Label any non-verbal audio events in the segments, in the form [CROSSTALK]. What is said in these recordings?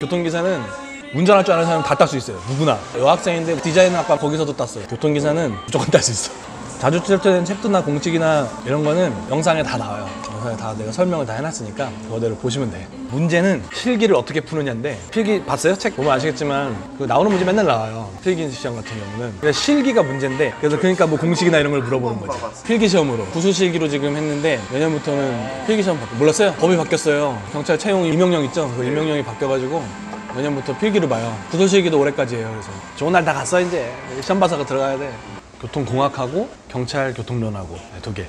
교통기사는 운전할 줄 아는 사람 다 딸 수 있어요. 누구나. 여학생인데 디자인 학과 거기서도 땄어요. 교통기사는 무조건 딸 수 있어. 자주 출제된 책도나 공책이나 이런 거는 영상에 다 나와요. 영상에 다 내가 설명을 다 해놨으니까 그거대로 보시면 돼. 문제는 필기를 어떻게 푸느냐인데 필기 봤어요? 책 보면 아시겠지만 그 나오는 문제 맨날 나와요. 필기 시험 같은 경우는. 그래서 실기가 문제인데 그래서 그러니까 뭐 공식이나 이런 걸 물어보는 거지. 필기 시험으로 구수 실기로 지금 했는데 내년부터는 필기 시험 바뀌- 몰랐어요? 법이 바뀌었어요. 경찰 채용 임명령 있죠? 그 임명령이 바뀌어가지고 내년부터 필기를 봐요. 구수 실기도 올해까지예요. 그래서 좋은 날 다 갔어 이제 시험 봐서 들어가야 돼. 교통공학하고 경찰 교통론하고 네, 두 개.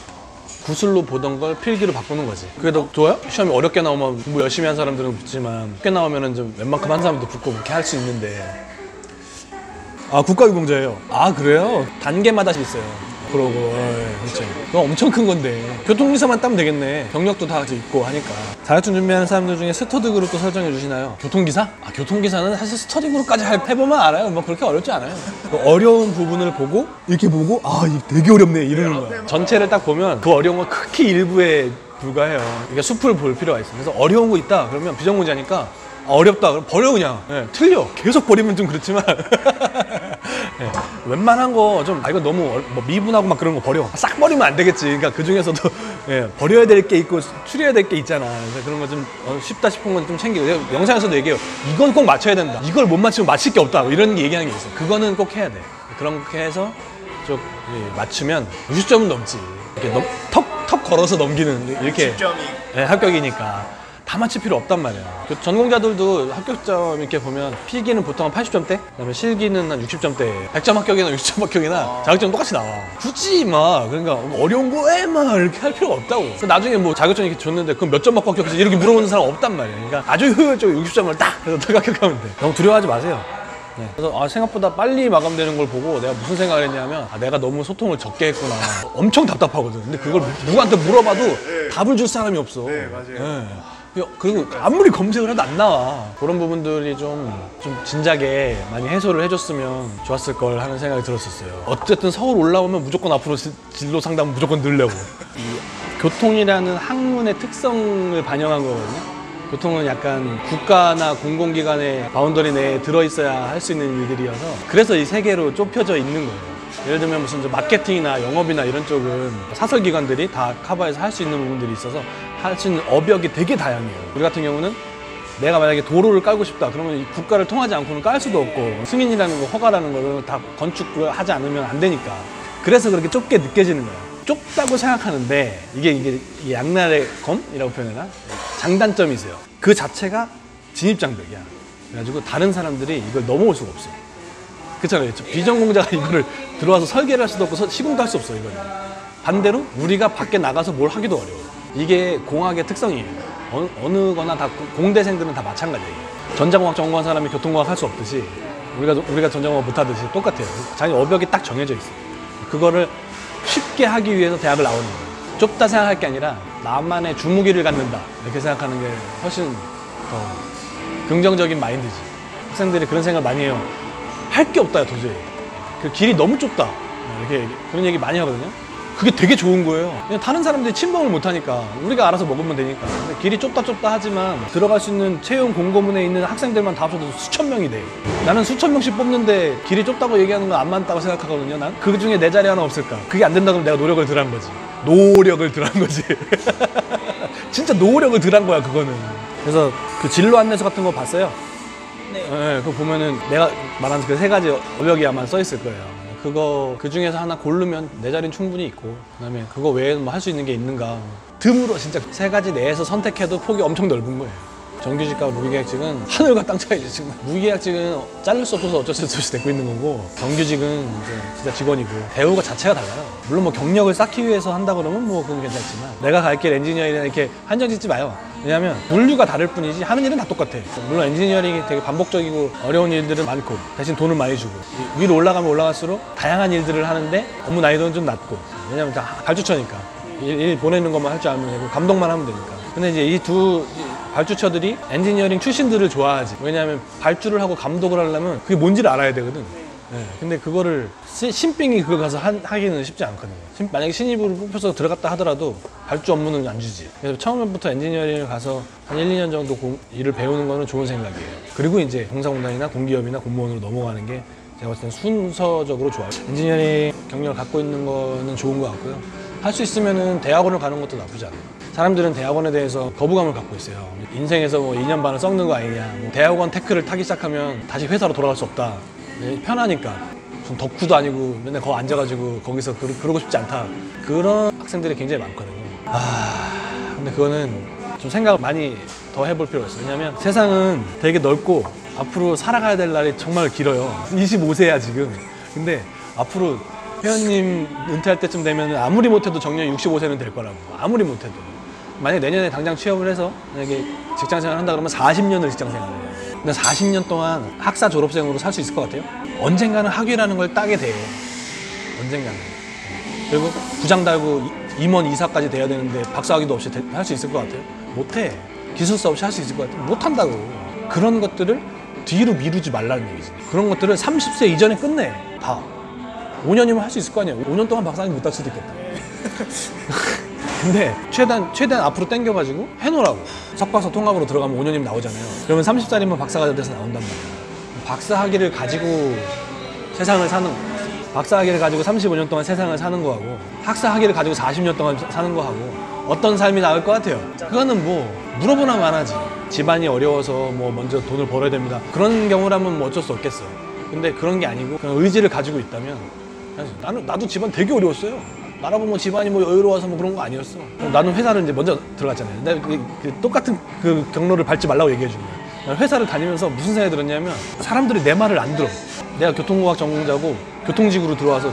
구술로 보던 걸 필기로 바꾸는 거지. 그게 더 좋아요? 시험이 어렵게 나오면 공부 열심히 한 사람들은 붙지만 쉽게 나오면은 좀 웬만큼 한 사람도 붙고 그렇게 할 수 있는데. 아 국가유공자예요. 아 그래요? 단계마다 있어요. 그러고 예, 그렇죠. 그거 엄청 큰 건데 교통기사만 따면 되겠네. 경력도 다 있고 하니까. 자격증 준비하는 사람들 중에 스터디 그룹도 설정해 주시나요? 교통기사? 아 교통기사는 사실 스터디 그룹까지 할- 해보면 알아요. 뭐 그렇게 어렵지 않아요. 그 어려운 부분을 보고 이렇게 보고 아 되게 어렵네 이러는 거야. 전체를 딱 보면 그 어려운 건 극히 일부에 불과해요. 그러니까 숲을 볼 필요가 있어. 그래서 어려운 거 있다 그러면 아, 어렵다. 그럼 버려 그냥. 예, 틀려. 계속 버리면 좀 그렇지만. [LAUGHS] 예, 웬만한 거 좀 아 이거 너무 어- 뭐 미분하고 막 그런 거 버려. 싹 버리면 안 되겠지. 그러니까 그 중에서도 [LAUGHS] 예, 버려야 될 게 있고 추려야 될 게 있잖아. 그래서 그런 거좀 쉽다 싶은 건 좀 챙기고 내가 영상에서도 얘기해요. 이건 꼭 맞춰야 된다. 이걸 못 맞추면 맞힐 게 없다. 뭐 이런 얘기하는 게 있어 그거는 꼭 해야 돼. 그렇게 해서 좀 예, 맞추면 60점은 넘지. 이렇게 넘, 턱, 턱 걸어서 넘기는 이렇게. 점이. 예, 합격이니까 다 맞힐 필요 없단 말이야. 그 전공자들도 합격점 이렇게 보면 필기는 보통 한 80점대, 그다음에 실기는 한 60점대, 100점 합격이나 60점 합격이나 자격증 똑같이 나와. 굳이 막 그러니까 어려운 거에 막 이렇게 할 필요가 없다고. 나중에 뭐 자격증 이렇게 줬는데 그럼 몇점 받고 합격했지 이렇게 물어보는 사람 없단 말이야. 그러니까 아주 효율적으로 60점을 딱 해서 딱 합격하면 돼. 너무 두려워하지 마세요. 네. 그래서 아, 생각보다 빨리 마감되는 걸 보고 내가 무슨 생각을 했냐면 아, 내가 너무 소통을 적게 했구나. 엄청 답답하거든. 근데 그걸 누구한테 물어봐도 답을 줄 사람이 없어. 네, 맞아요. 예. 야, 그리고 아무리 검색을 해도 안 나와. 그런 부분들이 좀, 좀 진작에 많이 해소를 해줬으면 좋았을 걸 하는 생각이 들었었어요. 어쨌든 서울 올라오면 무조건 앞으로 지- 진로 상담 무조건 늘려고. 이 교통이라는 학문의 특성을 반영한 거거든요. 교통은 약간 국가나 공공기관의 boundary 내에 들어있어야 할 수 있는 일들이어서 그래서 이 세 개로 좁혀져 있는 거예요. 예를 들면 무슨 저 마케팅이나 영업이나 이런 쪽은 사설기관들이 다 커버해서 할 수 있는 부분들이 있어서 할 수 있는 업역이 되게 다양해요. 우리 같은 경우는 내가 만약에 도로를 깔고 싶다 그러면 이 국가를 통하지 않고는 깔 수도 없고 승인이라는 거 허가라는 거는 다 건축을 하지 않으면 안 되니까. 그래서 그렇게 좁게 느껴지는 거야 좁다고 생각하는데 이게 이게 이 양날의 검이라고 표현해나? 장단점이 있어요. 그 자체가 진입장벽이야. 그래가지고 다른 사람들이 이걸 넘어올 수가 없어 그렇잖아요. 저 비전공자가 [LAUGHS] 이거를 들어와서 설계를 할 수도 없고 서- 시공도 할 수 없어 이거는. 반대로 우리가 밖에 나가서 뭘 하기도 어려워. 이게 공학의 특성이에요. 어느, 어느 거나 다 고- 공대생들은 다 마찬가지예요. 전자공학 전공한 사람이 교통공학 할 수 없듯이 우리가 우리가 전자공학 못 하듯이 똑같아요. 자기 업역이 딱 정해져 있어요. 그거를 쉽게 하기 위해서 대학을 나오는 거예요. 좁다 생각할 게 아니라 나만의 주무기를 갖는다 이렇게 생각하는 게 훨씬 더 긍정적인 마인드지. 학생들이 그런 생각 많이 해요. 할 게 없다 도저히. 그 길이 너무 좁다. 이렇게 얘기- 그런 얘기 많이 하거든요. 그게 되게 좋은 거예요. 그냥 다른 사람들이 침범을 못 하니까 우리가 알아서 먹으면 되니까. 근데 길이 좁다 좁다 하지만 들어갈 수 있는 채용 공고문에 있는 학생들만 다 합쳐도 수천 명이 돼. 나는 수천 명씩 뽑는데 길이 좁다고 얘기하는 건 안 맞다고 생각하거든요. 난 그 중에 내 자리 하나 없을까? 그게 안 된다 그러면 내가 노력을 덜 한 거지. 노력을 덜 한 거지. [LAUGHS] 진짜 노력을 덜 한 거야 그거는. 그래서 그 진로 안내서 같은 거 봤어요. 네, 그거 보면은 내가 말한 그 세 가지 업역이 아마 써 있을 거예요. 그거 그 중에서 하나 고르면 내 자리는 충분히 있고, 그다음에 그거 외에 뭐할 수 있는 게 있는가. 드물어 진짜 세 가지 내에서 선택해도 폭이 엄청 넓은 거예요. 정규직과 무기계약직은 하늘과 땅 차이죠 지금. 무기계약직은 자를 수 없어서 어쩔 수 없이 되고 있는 거고, 정규직은 이제 진짜 직원이고 대우가 자체가 달라요. 물론 뭐 경력을 쌓기 위해서 한다 그러면 뭐 그건 괜찮지만 내가 갈 길 엔지니어링이나 이렇게 한정 짓지 마요. 왜냐하면 분류가 다를 뿐이지 하는 일은 다 똑같아. 물론 엔지니어링이 되게 반복적이고 어려운 일들은 많고 대신 돈을 많이 주고 이- 위로 올라가면 올라갈수록 다양한 일들을 하는데 업무 난이도는 좀 낮고 왜냐하면 다 발주처니까 일, 일 보내는 것만 할 줄 알면 되고 감독만 하면 되니까. 근데 이제 이두 발주처들이 엔지니어링 출신들을 좋아하지. 왜냐하면 발주를 하고 감독을 하려면 그게 뭔지를 알아야 되거든. 네, 근데 그거를 시- 신입이 그거 가서 한- 하기는 쉽지 않거든요. 신- 만약에 신입으로 뽑혀서 들어갔다 하더라도 발주 업무는 안 주지. 그래서 처음부터 엔지니어링을 가서 한 1, 2년 정도 공- 일을 배우는 거는 좋은 생각이에요. 그리고 이제 공사공단이나 공기업이나 공무원으로 넘어가는 게 제가 봤을 때 순서적으로 좋아요. 엔지니어링 경력을 갖고 있는 거는 좋은 것 같고요. 할 수 있으면은 대학원을 가는 것도 나쁘지 않아요. 사람들은 대학원에 대해서 거부감을 갖고 있어요. 인생에서 뭐 2년 반을 썩는 거 아니냐. 뭐 대학원 테크를 타기 시작하면 다시 회사로 돌아갈 수 없다. 네, 편하니까. 좀 덕후도 아니고 맨날 거 앉아가지고 거기서 그러, 그러고 싶지 않다. 그런 학생들이 굉장히 많거든요. 아, 근데 그거는 좀 생각을 많이 더 해볼 필요가 있어요. 왜냐면 세상은 되게 넓고 앞으로 살아가야 될 날이 정말 길어요. 25세야 지금. 근데 앞으로 회원님 은퇴할 때쯤 되면 아무리 못해도 정년 65세는 될 거라고. 아무리 못해도. 만약에 내년에 당장 취업을 해서 만약에 직장 생활을 한다 그러면 40년을 직장 생활을 해요. 근데 40년 동안 학사 졸업생으로 살 수 있을 것 같아요? 언젠가는 학위라는 걸 따게 돼요. 언젠가는. 그리고 부장 달고 이- 임원 이사까지 돼야 되는데 박사학위도 없이 할 수 있을 것 같아요? 못해. 기술사 없이 할 수 있을 것 같아요? 못한다고. 그런 것들을 뒤로 미루지 말라는 얘기지. 그런 것들을 30세 이전에 끝내. 다. 5년이면 할 수 있을 거 아니에요. 5년 동안 박사학위 못 딸 수도 있겠다. [LAUGHS] 근데 최대한 최대한 앞으로 당겨가지고 해놓으라고. 석박사 통합으로 들어가면 5년이면 나오잖아요. 그러면 30살이면 박사가 돼서 나온단 말이야. 박사 학위를 가지고 세상을 사는 거. 박사 학위를 가지고 35년 동안 세상을 사는 거하고 학사 학위를 가지고 40년 동안 사는 거하고 어떤 삶이 나을 것 같아요? 그거는 뭐 물어보나 마나지. 집안이 어려워서 뭐 먼저 돈을 벌어야 됩니다. 그런 경우라면 뭐 어쩔 수 없겠어 근데 그런 게 아니고 그냥 의지를 가지고 있다면 나는 나도 집안 되게 어려웠어요. 나라고 뭐 집안이 뭐 여유로워서 뭐 그런 거 아니었어. 나는 회사를 이제 먼저 들어갔잖아요. 근데 그, 그 똑같은 그 경로를 밟지 말라고 얘기해 준 거예요. 회사를 다니면서 무슨 생각이 들었냐면 사람들이 내 말을 안 들어. 내가 교통공학 전공자고 교통직으로 들어와서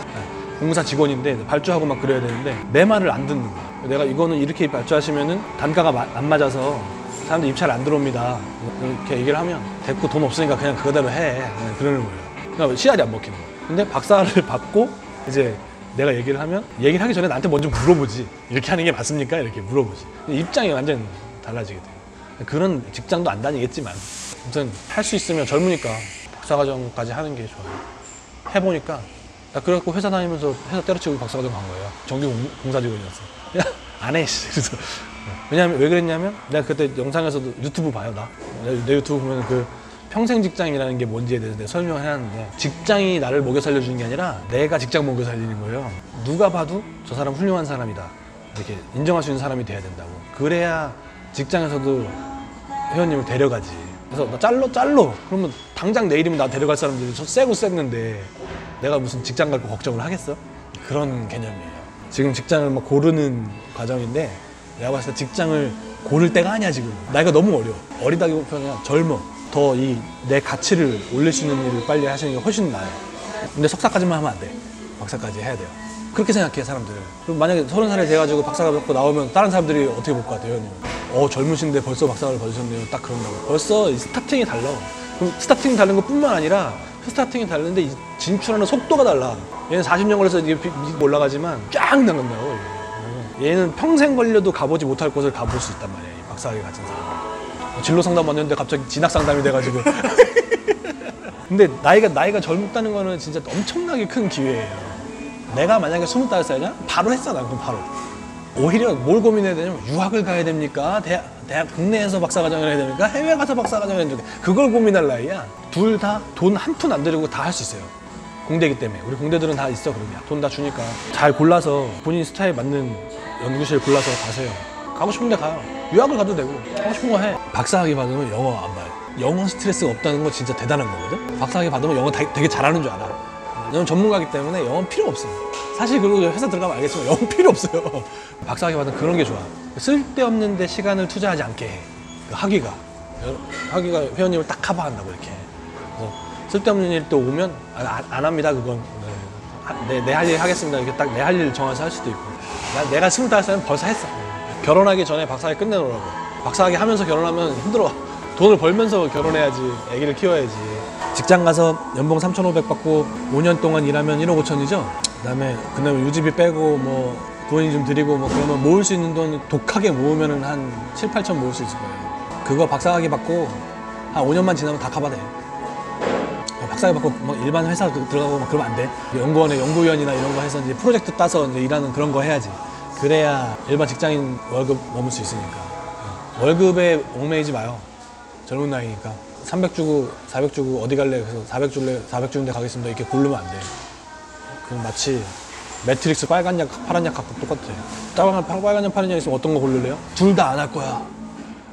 공사 직원인데 발주하고 막 그래야 되는데 내 말을 안 듣는 거야. 내가 이거는 이렇게 발주하시면은 단가가 마- 안 맞아서 사람들 입찰 안 들어옵니다. 이렇게 얘기를 하면 됐고 돈 없으니까 그냥 그거대로 해. 그냥 그러는 거예요. 그러니까 씨알이 안 먹히는 거예요. 근데 박사를 [LAUGHS] 받고 이제 내가 얘기를 하면 얘기를 하기 전에 나한테 먼저 물어보지. 이렇게 하는 게 맞습니까? 이렇게 물어보지. 입장이 완전 달라지게 돼요. 그런 직장도 안 다니겠지만 아무튼 할 수 있으면 젊으니까 박사과정까지 하는 게 좋아요. 해보니까 나 그래갖고 회사 다니면서 회사 때려치고 박사과정 간 거예요. 정규 공- 공사직원이었어. 야, 안 해. 씨. 그래서 왜냐면 왜 그랬냐면 내가 그때 영상에서도 유튜브 봐요 나. 내, 내 유튜브 보면 그 평생 직장이라는 게 뭔지에 대해서 설명을 해놨는데 직장이 나를 먹여 살려주는 게 아니라 내가 직장 먹여 살리는 거예요. 누가 봐도 저 사람 훌륭한 사람이다. 이렇게 인정할 수 있는 사람이 돼야 된다고. 그래야 직장에서도 회원님을 데려가지. 그래서 나 잘러 잘러. 그러면 당장 내일이면 나 데려갈 사람들이 저 쎄고 쎘는데 내가 무슨 직장 갈 거 걱정을 하겠어? 그런 개념이에요. 지금 직장을 막 고르는 과정인데 내가 봤을 때 직장을 고를 때가 아니야 지금. 나이가 너무 어려. 어리다기보다는 젊어. 더 이 내 가치를 올릴 수 있는 일을 빨리 하시는 게 훨씬 나아요. 근데 석사까지만 하면 안 돼. 박사까지 해야 돼요. 그렇게 생각해 사람들은. 그럼 만약에 서른 살이 돼가지고 박사가 받고 나오면 다른 사람들이 어떻게 볼 것 같아요? 어 젊으신데 벌써 박사를 받으셨네요. 딱 그런다고. 벌써 이 스타팅이 달라. 그럼 스타팅 다른 것 뿐만 아니라 스타팅이 다른데 이 진출하는 속도가 달라. 얘는 40년 걸려서 이게 올라가지만 쫙 나간다고. 얘는 평생 걸려도 가보지 못할 곳을 가볼 수 있단 말이야. 이 박사학위 가진 사람. 진로 상담 왔는데 갑자기 진학 상담이 돼가지고. [LAUGHS] 근데 나이가 나이가 젊다는 거는 진짜 엄청나게 큰 기회예요. 내가 만약에 25살이냐? 바로 했어, 난 그럼 바로. 오히려 뭘 고민해야 되냐면 유학을 가야 됩니까? 대학, 대학 국내에서 박사과정을 해야 됩니까? 해외 가서 박사과정을 해야 됩니까? 그걸 고민할 나이야. 둘 다 돈 한 푼 안 들이고 다 할 수 있어요. 공대이기 때문에 우리 공대들은 다 있어 그러면 돈다 주니까 잘 골라서 본인 스타일 맞는 연구실 골라서 가세요. 가고 싶은데 가요. 유학을 가도 되고 하고 싶은 거 해. 박사학위 받으면 영어 안 봐요. 영어 스트레스가 없다는 건 진짜 대단한 거거든. 박사학위 받으면 영어 다- 되게 잘하는 줄 알아. 너는 전문가기 때문에 영어 필요 없어. 사실 그리고 회사 들어가면 알겠지만 영어 [LAUGHS] 필요 없어요. 박사학위 받으면 그런 게 좋아. 쓸데없는 데 시간을 투자하지 않게 해. 그 학위가 학위가 회원님을 딱 커버한다고 이렇게. 그래서 쓸데없는 일 또 오면 아, 안, 안 합니다 그건. 네. 내 할 일 하겠습니다. 이렇게 딱 내 할 일 정해서 할 수도 있고. 나, 내가 스물다섯 살은 벌써 했어. 결혼하기 전에 박사학위 끝내놓으라고. 박사학위 하면서 결혼하면 힘들어. 돈을 벌면서 결혼해야지. 아기를 키워야지. 직장 가서 연봉 3,500 받고 5년 동안 일하면 1억 5천이죠. 그다음에 그다음에 유지비 빼고 뭐 부모님 좀 드리고 뭐 그러면 모을 수 있는 돈 독하게 모으면은 한 7, 8천 모을 수 있을 거예요. 그거 박사학위 받고 한 5년만 지나면 다 커버돼. 박사학위 받고 막 일반 회사 그- 들어가고 막 그러면 안 돼. 연구원에 연구위원이나 이런 거 해서 이제 프로젝트 따서 이제 일하는 그런 거 해야지. 그래야 일반 직장인 월급 넘을 수 있으니까. 어. 월급에 얽매이지 마요. 젊은 나이니까. 300 주고 400 주고 어디 갈래? 그래서 400 줄래? 400 주는데 가겠습니다. 이렇게 고르면 안 돼. 그건 마치 매트릭스 빨간 약, 파란 약 갖고 똑같아. 빨간, 빨간 약, 파란 약 있으면 어떤 거 고를래요? 둘 다 안 할 거야.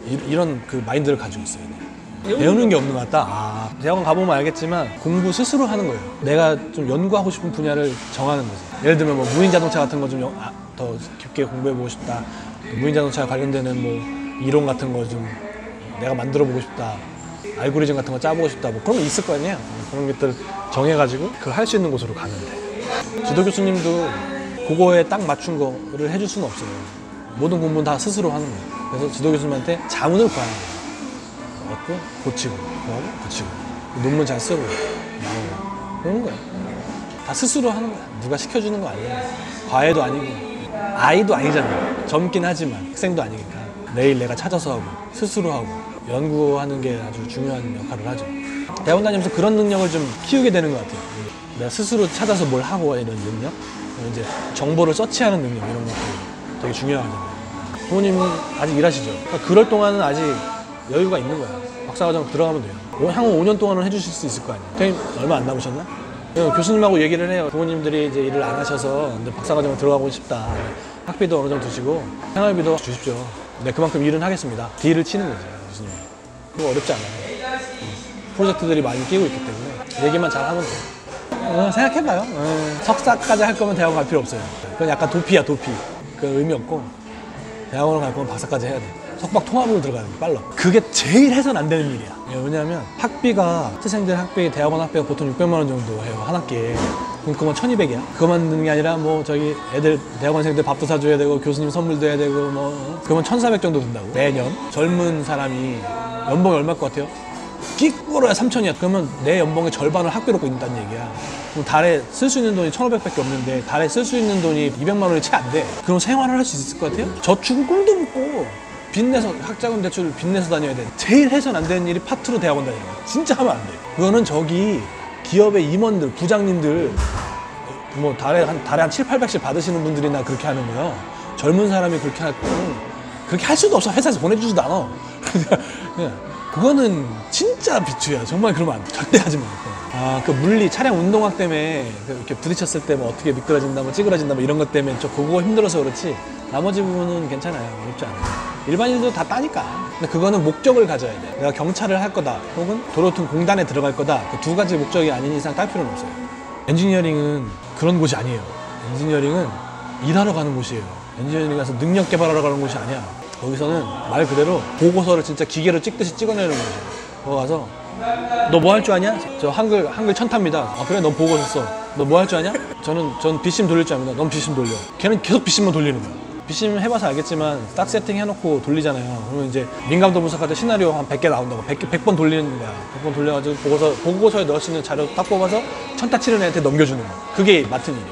이런, 그 mind를 가지고 있어야 돼. 배우는 게 없는 것 같다. 아, 대학원 가보면 알겠지만 공부 스스로 하는 거예요. 내가 좀 연구하고 싶은 분야를 정하는 거죠. 예를 들면 뭐 무인 자동차 같은 거 좀 아, 더 깊게 공부해 보고 싶다. 무인 자동차 관련되는 뭐 이론 같은 거 좀 내가 만들어 보고 싶다. 알고리즘 같은 거 짜보고 싶다. 뭐 그런 거 있을 거 아니에요. 그런 것들 정해가지고 그 할 수 있는 곳으로 돼. 지도 교수님도 그거에 딱 맞춘 거를 해줄 수는 없어요. 모든 공부는 다 스스로 하는 거예요. 그래서 지도 교수님한테 자문을 구하는 거예요. 얻고 고치고 구하고 고치고 논문 잘 쓰고 나오고 그런 거예요. 다 스스로 하는 거야. 누가 시켜주는 거 아니에요. 과외도 아니고 아이도 아니잖아요. 젊긴 하지만 학생도 아니니까 내일 내가 찾아서 하고 스스로 하고 연구하는 게 아주 중요한 역할을 하죠. 대학원 다니면서 그런 능력을 좀 키우게 되는 것 같아요. 내가 스스로 찾아서 뭘 하고 이런 능력, 이제 정보를 서치하는 능력 이런 것들 되게 중요하잖아요. 부모님 아직 일하시죠? 그러니까 그럴 동안은 아직 여유가 있는 거야. 박사과정 들어가면 돼요. 오- 향후 5년 동안은 해주실 수 있을 거 아니에요. 선생님 얼마 안 남으셨나? 교수님하고 얘기를 해요. 부모님들이 이제 일을 안 하셔서 근데 박사과정을 들어가고 싶다. 학비도 어느 정도 주시고 생활비도 주십시오. 네, 그만큼 일은 하겠습니다. 딜을 치는 거죠, 교수님. 그거 어렵지 않아요. 음. 프로젝트들이 많이 끼고 있기 때문에 얘기만 잘 하면 돼요. 어, 생각해봐요. 어, 석사까지 할 거면 대학원 갈 필요 없어요. 그건 약간 도피야, 도피. 그 의미 없고 대학원을 갈 거면 박사까지 해야 돼. 석박 통합으로 들어가는 게 빨라. 그게 제일 해선 안 되는 일이야. 예, 왜냐하면 학비가 학생들 학비 대학원 학비가 보통 600만 원 정도 해요 한 학기에. 그럼 그건 1,200이야. 그것만 드는 게 아니라 뭐 저기 애들 대학원생들 밥도 사줘야 되고 교수님 선물도 해야 되고 뭐 어? 그러면 1,400 정도 든다고 매년. 젊은 사람이 연봉이 얼마일 것 같아요? 끼꾸로야 3천이야. 그러면 내 연봉의 절반을 학비로 꽂는다는 얘기야. 그럼 달에 쓸 수 있는 돈이 1,500밖에 없는데 달에 쓸 수 있는 돈이 200만 원이 채 안 돼. 그럼 생활을 할 수 있을 것 같아요? 저축은 꿈도 못 꿔. 빚내서 학자금 대출 빚내서 다녀야 돼. 제일 해선 안 되는 일이 파트로 대학원 다니는 거야. 진짜 하면 안 돼. 그거는 저기 기업의 임원들, 부장님들 뭐 달에 한 달에 한 7, 800씩 받으시는 분들이나 그렇게 하는 거예요. 젊은 사람이 그렇게 할 거는 그렇게 할 수도 없어. 회사에서 보내주지도 않아. [LAUGHS] 그거는 진짜 비추야. 정말 그러면 안 돼. 절대 하지 마. 아, 그 물리 차량 운동학 때문에 그 이렇게 부딪혔을 때 뭐 어떻게 미끄러진다, 뭐 찌그러진다, 뭐 이런 것 때문에 저 그거 힘들어서 그렇지. 나머지 부분은 괜찮아요. 어렵지 않아요. 일반인도 다 따니까. 근데 그거는 목적을 가져야 돼. 내가 경찰을 할 거다. 혹은 도로통 공단에 들어갈 거다. 그 두 가지 목적이 아닌 이상 딸 필요는 없어요. 엔지니어링은 그런 곳이 아니에요. 엔지니어링은 일하러 가는 곳이에요. 엔지니어링 가서 능력 개발하러 가는 곳이 아니야. 거기서는 말 그대로 보고서를 진짜 기계로 찍듯이 찍어내는 거죠. 거기 가서 너 뭐 할 줄 아냐? 저 한글 한글 천탑니다. 아 그래? 넌 보고 써. 너 뭐 할 줄 아냐? 저는 전 VISSIM 돌릴 줄 압니다. 넌 VISSIM 돌려. 걔는 계속 VISSIM만 돌리는 거야. VISSIM 해봐서 알겠지만 딱 세팅 해놓고 돌리잖아요. 그러면 이제 민감도 분석할 때 시나리오 한 100개 나온다고 100개, 100번 돌리는 거야. 100번 돌려가지고 보고서, 보고서에 넣을 수 있는 자료 딱 뽑아서 천타 치는 애한테 넘겨주는 거야. 그게 맡은 일이에요.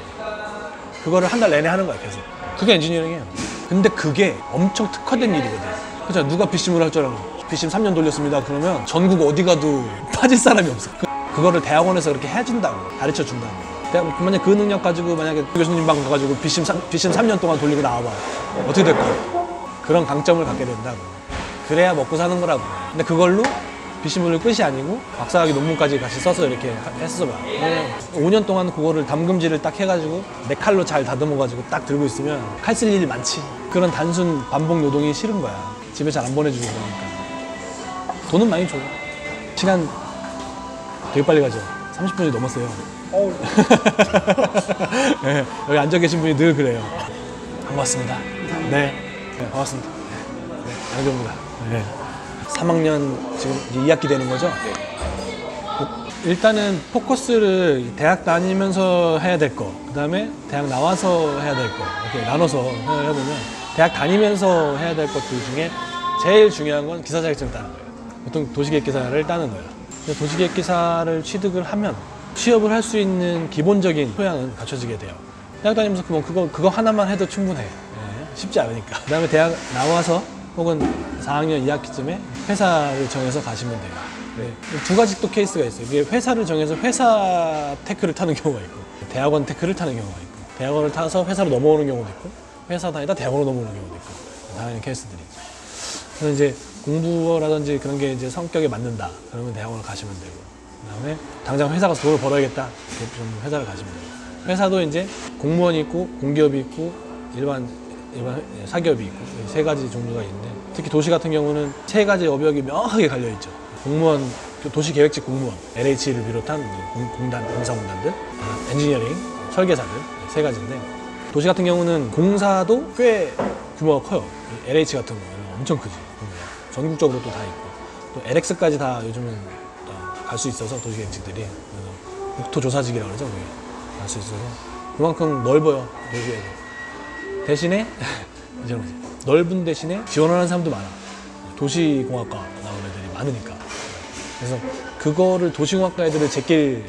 그거를 한 달 내내 하는 거야, 계속. 그게 엔지니어링이에요. 근데 그게 엄청 특화된 일이거든. 그죠? 누가 VISSIM을 할 줄 알아? VISSIM 3년 돌렸습니다. 그러면 전국 어디 가도 [LAUGHS] 빠질 사람이 없어. 그, 그거를 대학원에서 그렇게 해준다고. 가르쳐 준다고. 대학, 만약 그 능력 가지고 만약에 교수님 방 가가지고 VISSIM, 삼- VISSIM 3년 동안 돌리고 나와봐. 어떻게 될 거야? 그런 강점을 갖게 된다고. 그래야 먹고 사는 거라고. 근데 그걸로 비심을 끝이 아니고 박사학위 논문까지 같이 써서 이렇게 하- 했어 봐. 5년 동안 그거를 담금질을 딱 해가지고 내 칼로 잘 다듬어가지고 딱 들고 있으면 칼 쓸 일이 많지. 그런 단순 반복 노동이 싫은 거야. 집에 잘 안 보내주고 그러니까. 돈은 많이 줘. 시간 되게 빨리 가죠. 30분이 넘었어요. [LAUGHS] 네, 여기 앉아 계신 분이 늘 그래요. 반갑습니다. 네, 네, 반갑습니다. 네, 양정입니다. 네. 3학년 지금 이제 2학기 되는 거죠? 어, 일단은 포커스를 대학 다니면서 해야 될 거, 그 다음에 대학 나와서 해야 될 거, 이렇게 나눠서 생각을 해보면 대학 다니면서 해야 될 것들 중에 제일 중요한 건 기사 자격증 따는 거예요. 보통 도시계획 기사를 따는 거예요. 도시계획 기사를 취득을 하면 취업을 할 수 있는 기본적인 소양은 갖춰지게 돼요. 대학 다니면서 그거, 그거, 그거 하나만 해도 충분해. 예, 쉽지 않으니까. 그 다음에 대학 나와서 혹은 4학년 2학기쯤에 회사를 정해서 가시면 돼요. 네. 두 가지 또 케이스가 있어요. 이게 회사를 정해서 회사 tech를 타는 경우가 있고 대학원 tech를 타는 경우가 있고 대학원을 타서 회사로 넘어오는 경우도 있고 회사 다니다 대학원으로 넘어오는 경우도 있고 다양한 케이스들이. 그래서 이제 공부라든지 그런 게 이제 성격에 맞는다. 그러면 대학원을 가시면 되고 그다음에 당장 회사 가서 돈을 벌어야겠다. 그럼 좀 회사를 가시면 되고 회사도 이제 공무원이 있고 공기업이 있고 일반 일반 사기업이 있고 이세 가지 종류가 있는데 특히 도시 같은 경우는 세 가지 업역이 명확하게 갈려 있죠. 공무원 그 도시계획직 공무원 LH를 비롯한 공- 공단 공사공단들 아, 엔지니어링 설계사들 세 가지인데 도시 같은 경우는 공사도 꽤 규모가 커요. LH 같은 경우는 엄청 크지. 전국적으로 또 다 있고 또 LX까지 다 요즘은 갈 수 있어서 도시계획직들이 그래서 국토조사직이라고 그러죠. 갈 수 있어서 그만큼 넓어요 도시에서. 대신에 [LAUGHS] 이제? 넓은 대신에 지원하는 사람도 많아. 도시공학과 나온 애들이 많으니까. 그래서 그거를 도시공학과 애들을 제낄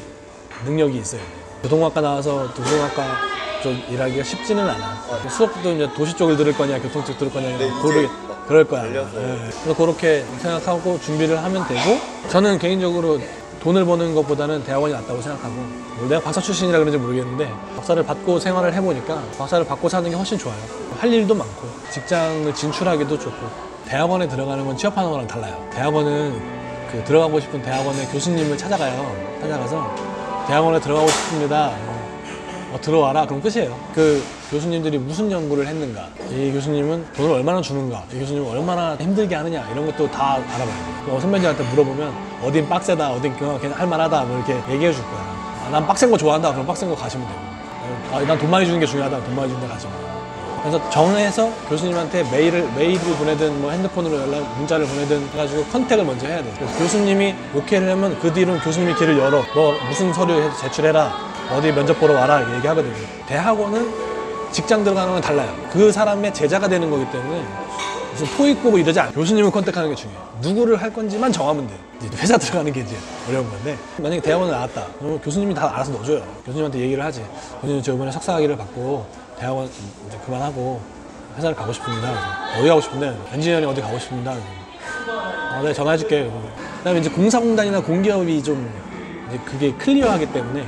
능력이 있어야 돼. 교통학과 나와서 도시공학과 쪽 일하기가 쉽지는 않아. 수업도 이제 도시 쪽을 들을 거냐, 교통 쪽 들을 거냐, 네, 고르 이제 막 그럴 거야. 예. 그래서 그렇게 생각하고 준비를 하면 되고, 저는 개인적으로 돈을 버는 것보다는 대학원이 낫다고 생각하고, 뭐 내가 박사 출신이라 그런지 모르겠는데, 박사를 받고 생활을 해보니까, 박사를 받고 사는 게 훨씬 좋아요. 할 일도 많고, 직장을 진출하기도 좋고, 대학원에 들어가는 건 취업하는 거랑 달라요. 대학원은 그 들어가고 싶은 대학원의 교수님을 찾아가요. 찾아가서 대학원에 들어가고 싶습니다. 어, 들어와라. 그럼 끝이에요. 그 교수님들이 무슨 연구를 했는가, 이 교수님은 돈을 얼마나 주는가, 이 교수님은 얼마나 힘들게 하느냐 이런 것도 다 알아봐야 돼요. 어, 선배님한테 물어보면 어딘 빡세다, 어딘 그냥 할만하다 뭐 이렇게 얘기해 줄 거야. 아, 난 빡센 거 좋아한다. 그럼 빡센 거 가시면 되고. 아, 난돈 많이 주는 게 중요하다. 돈 많이 주는 데 가시면 되고. 그래서 정해서 교수님한테 메일을 메일을 보내든 뭐 핸드폰으로 연락 문자를 보내든 해가지고 컨택을 먼저 해야 돼. 그래서 교수님이 오케이를 하면 그 뒤로는 교수님이 길을 열어. 너 무슨 서류 해- 제출해라. 어디 면접 보러 와라. 얘기하거든요. 대학원은 직장 들어가는 건 달라요. 그 사람의 제자가 되는 거기 때문에 무슨 토익 보고 이러지 않아. 교수님을 컨택하는 게 중요해. 누구를 할 건지만 정하면 돼. 이제 회사 [LAUGHS] 들어가는 게 이제 어려운 건데 만약에 대학원을 나왔다. 그러면 교수님이 다 알아서 넣어줘요. 교수님한테 얘기를 하지. 교수님 저 이번에 석사 학위를 받고 대학원 이제 그만하고 회사를 가고 싶습니다. 어디 가고 싶은데 엔지니어링 어디 가고 싶습니다. 어, 네, 전화해줄게. 그다음에 이제 공사공단이나 공기업이 좀 그게 클리어하기 때문에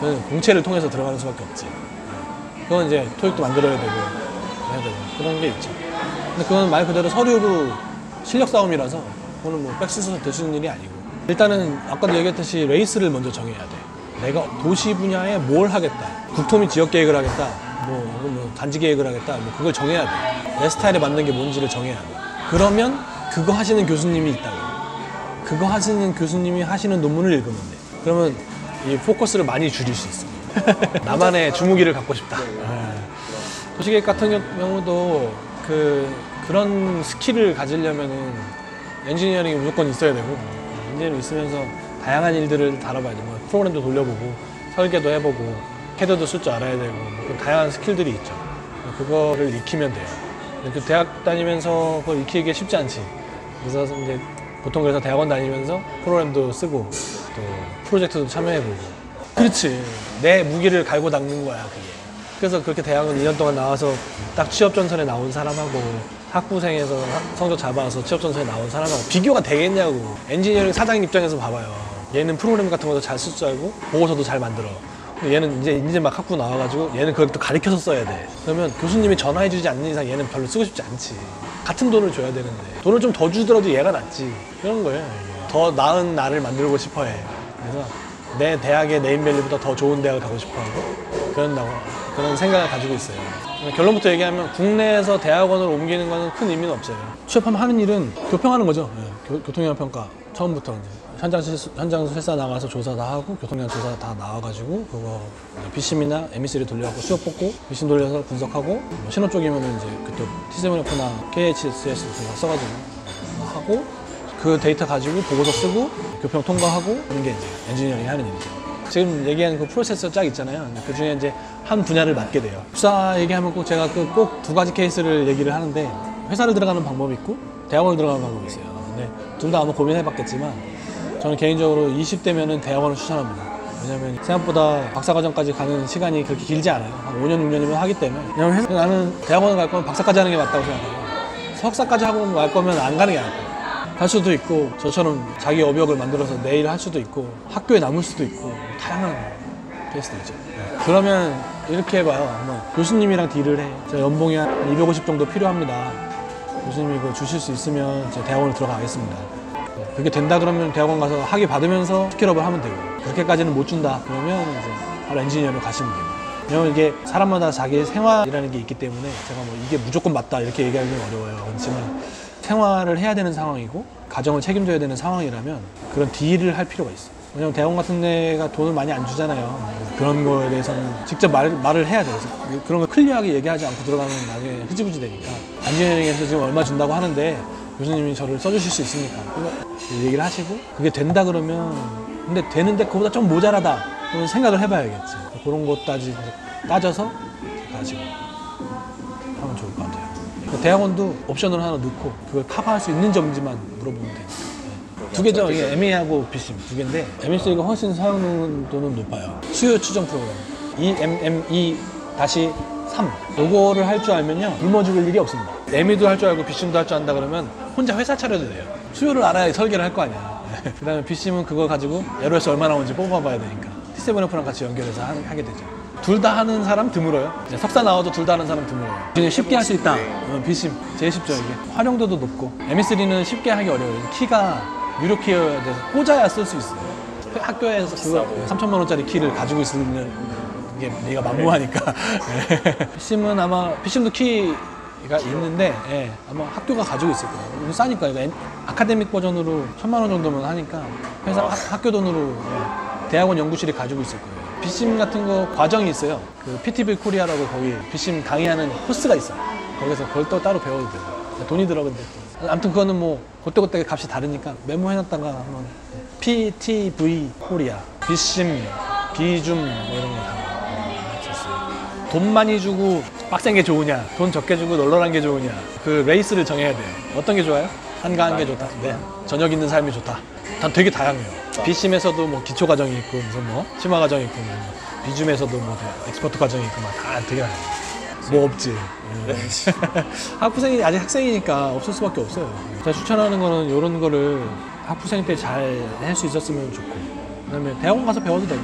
저는 공채를 통해서 들어가는 수밖에 없지. 그건 이제 토익도 만들어야 되고 해야 되고 그런 게 있죠. 근데 그건 말 그대로 서류로 실력 싸움이라서 그거는 뭐 백스서 될 수 있는 일이 아니고 일단은 아까도 얘기했듯이 레이스를 먼저 정해야 돼. 내가 도시 분야에 뭘 하겠다. 국토 및 지역 계획을 하겠다. 뭐, 뭐 단지 계획을 하겠다. 뭐 그걸 정해야 돼. 내 스타일에 맞는 게 뭔지를 정해야 돼. 그러면 그거 하시는 교수님이 있다고. 그거 하시는 교수님이 하시는 논문을 읽으면 돼. 그러면 이 포커스를 많이 줄일 수 있어. [LAUGHS] 나만의 주무기를 갖고 싶다. 예. 도시계획 같은 경- 경우도 그 그런 skill을 가지려면은 엔지니어링이 무조건 있어야 되고 엔지니어링 있으면서 다양한 일들을 다뤄봐야 돼. 뭐 프로그램도 돌려보고 설계도 해보고 캐드도 쓸 줄 알아야 되고 뭐 다양한 skill들이 있죠. 그거를 익히면 돼요. 그 대학 다니면서 그걸 익히기 쉽지 않지. 그래서 이제 보통 그래서 대학원 다니면서 프로그램도 쓰고 또 프로젝트도 참여해보고. 그렇지. 내 무기를 갈고 닦는 거야 그게. 그래서 그렇게 대학원 2년 동안 나와서 딱 취업 전선에 나온 사람하고 학부생에서 학- 성적 잡아서 취업 전선에 나온 사람하고 비교가 되겠냐고. 엔지니어링 사장 입장에서 봐봐요. 얘는 프로그램 같은 것도 잘 쓸 줄 알고 보고서도 잘 만들어. 얘는 이제 이제 막 학부 나와가지고 얘는 그걸 또 가르쳐서 써야 돼. 그러면 교수님이 전화해주지 않는 이상 얘는 별로 쓰고 싶지 않지. 같은 돈을 줘야 되는데 돈을 좀 더 주더라도 얘가 낫지. 그런 거예요. 이게. 더 나은 나를 만들고 싶어 해. 그래서 내 대학의 네임밸류보다 더 좋은 대학을 가고 싶어 하고 그런다고 그런 생각을 가지고 있어요. 결론부터 얘기하면 국내에서 대학원을 옮기는 거는 큰 의미는 없어요. 취업하면 하는 일은 교평하는 거죠. 예, 교, 교통영향 평가 처음부터 이제 현장 실수, 현장 실사 나가서 조사 다 하고 교통량 조사 다 나와가지고 그거 BCM이나 MEC를 돌려갖고 수업 뽑고 BCM 돌려서 분석하고 뭐 신호 쪽이면은 이제 그때 T7F나 KHCS 다 써가지고 하고 그 데이터 가지고 보고서 쓰고 교평 통과하고 하는 게 이제 엔지니어링 하는 일이죠. 지금 얘기하는 그 프로세스 쫙 있잖아요. 그 중에 이제 한 분야를 맡게 돼요. 입사 얘기하면 꼭 제가 그 꼭 두 가지 케이스를 얘기를 하는데 회사를 들어가는 방법이 있고 대학원을 들어가는 방법이 있어요. 근데 둘 다 아마 고민해봤겠지만 저는 개인적으로 20대면은 대학원을 추천합니다. 왜냐면 생각보다 박사과정까지 가는 시간이 그렇게 길지 않아요. 한 5년, 6년이면 하기 때문에. 왜냐면 나는 대학원을 갈 거면 박사까지 하는 게 맞다고 생각해요. 석사까지 하고 갈 거면 안 가는 게 거예요. 할 수도 있고 저처럼 자기 업역을 만들어서 내 일 할 수도 있고 학교에 남을 수도 있고 다양한 케이스들이죠. 네. 그러면 이렇게 해봐요. 한번 교수님이랑 deal을 해. 제가 연봉이 한 250 정도 필요합니다. 교수님이 이거 주실 수 있으면 제가 대학원을 들어가겠습니다. 네, 그게 된다 그러면 대학원 가서 학위 받으면서 skill up을 하면 되고 그렇게까지는 못 준다 그러면 이제 바로 엔지니어로 가시면 돼요. 왜냐면 이게 사람마다 자기의 생활이라는 게 있기 때문에 제가 뭐 이게 무조건 맞다 이렇게 얘기하기는 어려워요. 그렇지만 생활을 해야 되는 상황이고 가정을 책임져야 되는 상황이라면 그런 딜을 할 필요가 있어요. 왜냐면 대학원 같은 데가 돈을 많이 안 주잖아요. 그런 거에 대해서는 직접 말, 말을 해야 돼요. 그런 걸 클리어하게 얘기하지 않고 들어가면 나중에 흐지부지 되니까 엔지니어링에서 지금 얼마 준다고 하는데 교수님이 저를 써주실 수 있습니까? 얘기를 하시고 그게 된다 그러면 근데 되는데 그보다 좀 모자라다 그러면 생각을 해봐야겠지. 그런 것 따지 따져서 가지고 하면 좋을 것 같아요. 그 대학원도 옵션을 하나 넣고 그걸 커버할 수 있는 점지만 물어보면 되니까. 두 개죠. 이게 ME하고 BCM 두 개인데 MSA가 훨씬 사용도는 높아요. 수요 추정 프로그램 E EMME-3 요거를 할 줄 알면요 굶어 죽을 일이 없습니다. ME도 할 줄 알고 BCM도 할 줄 안다 그러면 혼자 회사 차려도 돼요. 수요를 알아야 설계를 할 거 아니야. [LAUGHS] 그 다음에 BCM은 그거 가지고 LOS 얼마 나 오는지 뽑아봐야 되니까 T7F랑 같이 연결해서 하, 하게 되죠. 둘 다 하는 사람 드물어요. 석사 나와도 둘 다 하는 사람 드물어요. 그냥 쉽게 할 수 있다. 어, BCM 제일 쉽죠 이게. 활용도도 높고 MS3는 쉽게 하기 어려워요. 키가 유료 키여야 돼서 꽂아야 쓸 수 있어요. 학교에서 그거 3천만 원짜리 키를 가지고 있는 이게 내가 만무하니까. [LAUGHS] PCM은 아마 PCM도 키가 있는데 예, 아마 학교가 가지고 있을 거예요. 싸니까 이거 엔- 아카데믹 버전으로 천만 원 정도면 하니까 회사 학- 학교 돈으로 예, 대학원 연구실이 가지고 있을 거예요. VISSIM 같은 거 과정이 있어요. 그 PTV 코리아라고 거기 VISSIM 강의하는 코스가 있어요. 거기서 그걸 또 따로 배워도 돼요. 돈이 들어 근데. 아무튼 그거는 뭐 그때그때 값이 다르니까 메모해놨다가 한번 PTV 코리아 VISSIM VISUM 뭐 이런 거 다 맞췄어요. 돈 많이 주고 빡센 게 좋으냐, 돈 적게 주고 널널한 게 좋으냐, 그 레이스를 정해야 돼요. 어떤 게 좋아요? 한가한 게 좋다. 네. 저녁 있는 삶이 좋다. 다 되게 다양해요. VISSIM에서도 뭐 기초 과정이 있고, 무슨 뭐 심화 과정이 있고, 뭐 VISUM에서도 뭐 expert 과정이 있고, 막 다 되게 다양해요. 뭐 없지. 예. [LAUGHS] 학부생이 아직 학생이니까 없을 수밖에 없어요. 제가 추천하는 거는 이런 거를 학부생 때 잘 할 수 있었으면 좋고, 그다음에 대학원 가서 배워도 되고,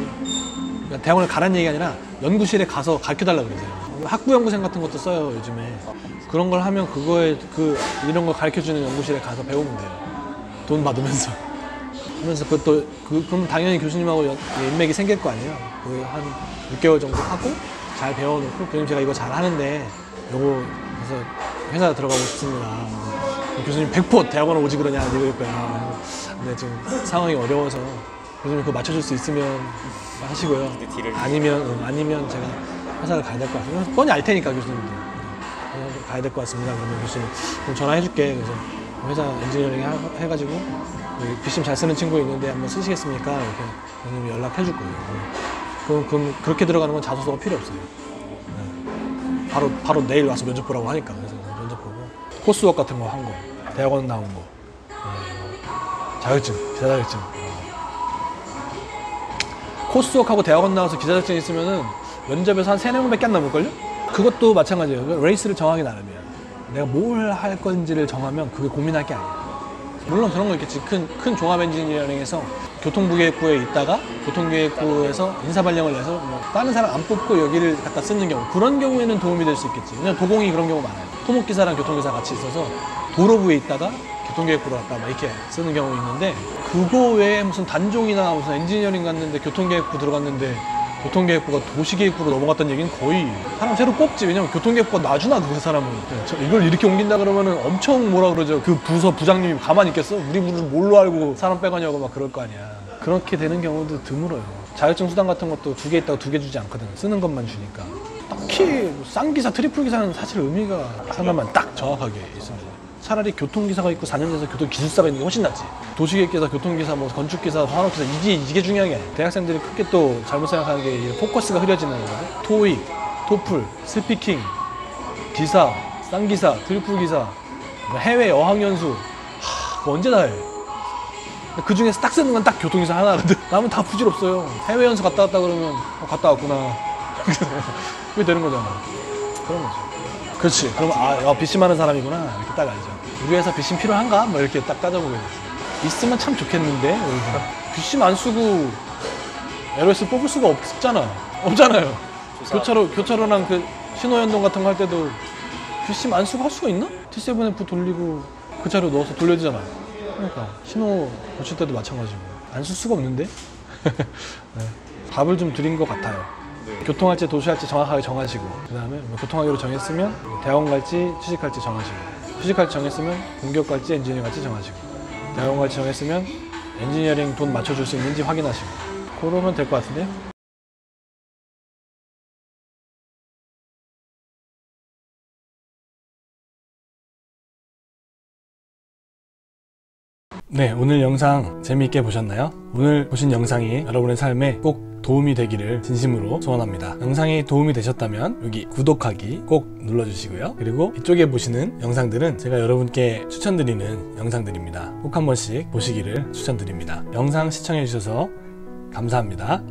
그러니까 대학원을 가라는 얘기가 아니라 연구실에 가서 가르쳐 달라 그러세요. 학부 연구생 같은 것도 써요 요즘에. 그런 걸 하면 그거에 그 이런 걸 가르쳐 주는 연구실에 가서 배우면 돼요. 돈 받으면서. 하면서 그것도 그 그럼 당연히 교수님하고 연- 인맥이 생길 거 아니에요. 그한 6개월 정도 하고 잘 배워놓고 교수님 제가 이거 잘 하는데 요거 그래서 회사 들어가고 싶습니다. 교수님 100% 대학원을 오지 그러냐 이럴 거야. 근데 지금 상황이 어려워서 교수님 그거 맞춰줄 수 있으면 하시고요. 아니면 응, 아니면 제가 회사를 가야 될 것 같아요. 뻔히 알 테니까 교수님도 회사를 가야 될 것 같습니다. 그러면 교수님 그럼 전화해줄게. 그래서 회사 엔지니어링 하- 해가지고 여기 비심 잘 쓰는 친구 있는데 한번 쓰시겠습니까? 이렇게 교수님이 연락해 줄 거예요. 그럼, 그럼 그렇게 들어가는 건 자소서가 필요 없어요. 네. 바로 바로 내일 와서 면접 보라고 하니까 그래서 면접 보고 코스웍 같은 거 한 거, 대학원 나온 거, 네, 뭐 자격증, 기사 자격증. 코스웍하고 대학원 나와서 기자 자격증 있으면은 면접에서 한 세네 명밖에 안 남을걸요? 그것도 마찬가지예요. 그 레이스를 정하기 나름이야. 내가 뭘 할 건지를 정하면 그게 고민할 게 아니야. 물론 그런 거 있겠지. 큰, 큰 종합 엔지니어링에서 교통부계획부에 있다가 교통계획부에서 인사발령을 내서 뭐 다른 사람 안 뽑고 여기를 갖다 쓰는 경우 그런 경우에는 도움이 될 수 있겠지. 왜냐면 도공이 그런 경우 많아요. 토목기사랑 교통기사 같이 있어서 도로부에 있다가 교통계획부로 갔다 막 이렇게 쓰는 경우 있는데 그거 외에 무슨 단종이나 무슨 엔지니어링 갔는데 교통계획부 들어갔는데 교통계획부가 도시계획부로 넘어갔다는 얘기는 거의 사람 새로 뽑지. 왜냐면 교통계획부가 놔주나 그 사람은. 저 이걸 이렇게 옮긴다 그러면은 엄청 뭐라 그러죠? 그 부서 부장님이 가만히 있겠어? 우리 부를 뭘로 알고 사람 빼가냐고 막 그럴 거 아니야. 그렇게 되는 경우도 드물어요. 자격증 수당 같은 것도 두 개 있다고 두 개 주지 않거든 쓰는 것만 주니까. 딱히 뭐 쌍기사 triple 기사는 사실 의미가 상관만 딱 정확하게 있습니다 차라리 교통기사가 있고 4년제에서 교통기술사가 있는 게 훨씬 낫지. 도시계획기사, 교통기사, 뭐 건축기사, 산업기사 이게 이게 중요한 게. 대학생들이 크게 또 잘못 생각하는 게 이 포커스가 흐려지는 거거든. 토익, 토플, speaking, 기사, 쌍기사, triple기사, 뭐 해외 어학연수 하, 그거 언제 다 해? 그 중에서 딱 쓰는 건 딱 교통기사 하나거든. [LAUGHS] 남은 다 부질없어요. 해외 연수 갔다 왔다 그러면 어, 갔다 왔구나. [LAUGHS] 그게 되는 거잖아. 그런 거죠. 그렇지. 그러면 아, 야, VISSIM 하는 사람이구나. 이렇게 딱 알죠. 우리 회사 VISSIM 필요한가? 뭐 이렇게 딱 따져보게 됐어요. 있으면 참 좋겠는데 여기서. VISSIM 안 쓰고 LOS 뽑을 수가 없잖아. 없잖아요. 교차로 교차로랑 그 신호 연동 같은 거 할 때도 VISSIM 안 쓰고 할 수가 있나? T7F 돌리고 그 자료 넣어서 돌려주잖아. 그러니까 신호 고칠 때도 마찬가지고 안 쓸 수가 없는데 [LAUGHS] 네. 답을 좀 드린 것 같아요. 교통할지 도시할지 정확하게 정하시고 그 다음에 뭐 교통하기로 정했으면 대학원 갈지 취직할지 정하시고 취직할지 정했으면 공기업 갈지 엔지니어 갈지 정하시고 대학원 갈지 정했으면 엔지니어링 돈 맞춰줄 수 있는지 확인하시고 그러면 될 것 같은데요? 네, 오늘 영상 재미있게 보셨나요? 오늘 보신 영상이 여러분의 삶에 꼭 도움이 되기를 진심으로 소원합니다. 영상이 도움이 되셨다면 여기 구독하기 꼭 눌러주시고요. 그리고 이쪽에 보시는 영상들은 제가 여러분께 추천드리는 영상들입니다. 꼭 한 번씩 보시기를 추천드립니다. 영상 시청해주셔서 감사합니다.